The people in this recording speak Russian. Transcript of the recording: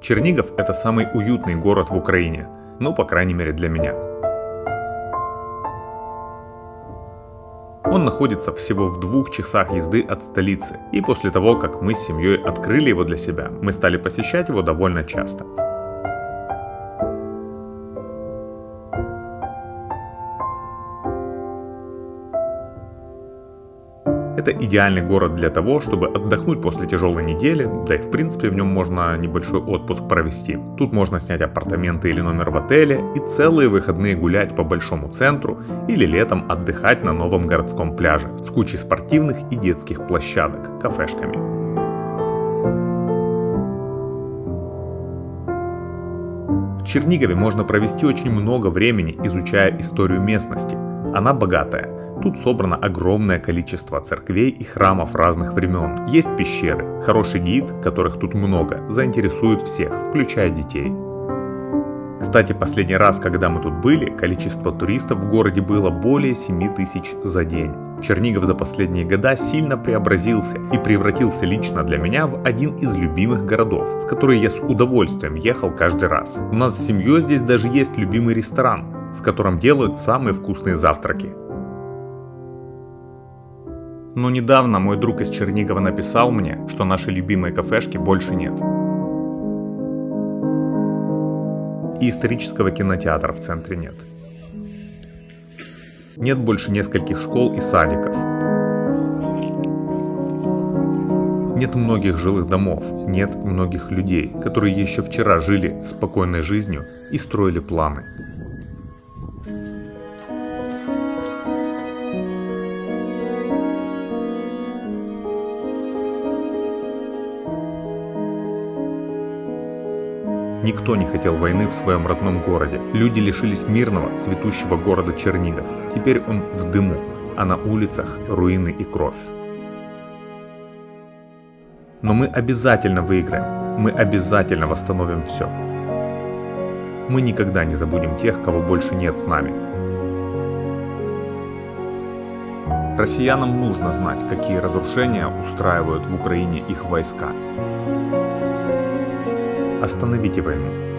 Чернигов – это самый уютный город в Украине, ну, по крайней мере, для меня. Он находится всего в двух часах езды от столицы, и после того, как мы с семьей открыли его для себя, мы стали посещать его довольно часто. Это идеальный город для того, чтобы отдохнуть после тяжелой недели, да и в принципе в нем можно небольшой отпуск провести. Тут можно снять апартаменты или номер в отеле и целые выходные гулять по большому центру или летом отдыхать на новом городском пляже с кучей спортивных и детских площадок, кафешками. В Чернигове можно провести очень много времени, изучая историю местности. Она богатая, Тут собрано огромное количество церквей и храмов разных времен. Есть пещеры. Хороший гид, которых тут много, заинтересует всех, включая детей. Кстати, последний раз, когда мы тут были, количество туристов в городе было более 7 тысяч за день. Чернигов за последние года сильно преобразился и превратился лично для меня в один из любимых городов, в который я с удовольствием ехал каждый раз. У нас с семьей здесь даже есть любимый ресторан, в котором делают самые вкусные завтраки. Но недавно мой друг из Чернигова написал мне, что нашей любимой кафешки больше нет. И исторического кинотеатра в центре нет. Нет больше нескольких школ и садиков. Нет многих жилых домов, нет многих людей, которые еще вчера жили спокойной жизнью и строили планы. Никто не хотел войны в своем родном городе. Люди лишились мирного, цветущего города Чернигов. Теперь он в дыму, а на улицах руины и кровь. Но мы обязательно выиграем. Мы обязательно восстановим все. Мы никогда не забудем тех, кого больше нет с нами. Россиянам нужно знать, какие разрушения устраивают в Украине их войска. Остановите войну.